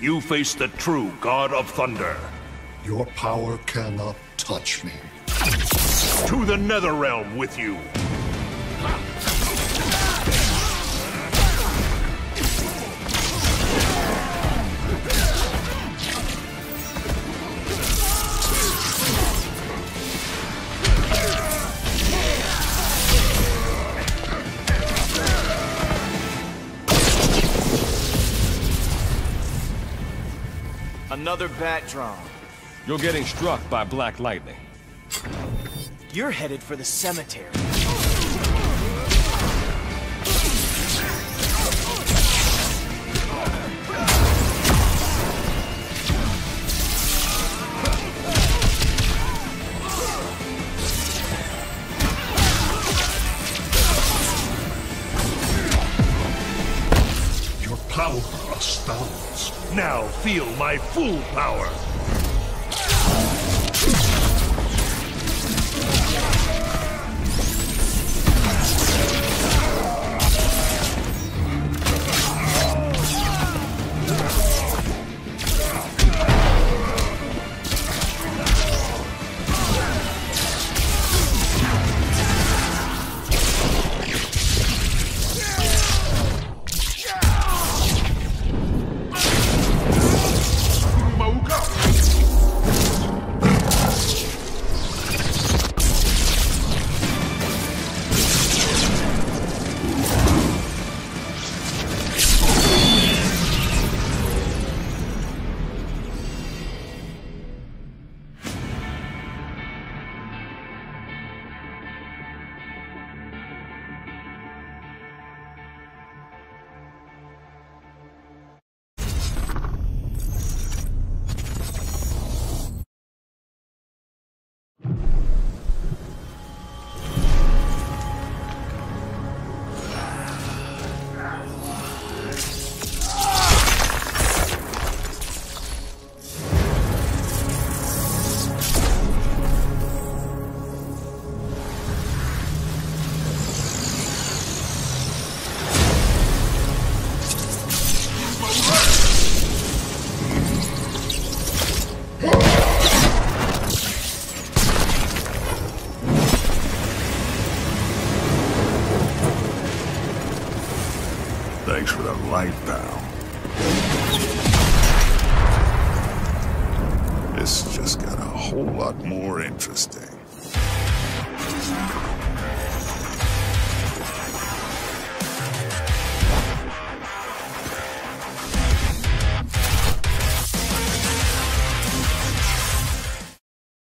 You face the true God of Thunder. Your power cannot touch me. To the Nether Realm with you. Another bat drone. You're getting struck by black lightning. You're headed for the cemetery. Your power astounds. Now feel my full power. Thanks for the light, pal. This just got a whole lot more interesting.